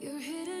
Your hidden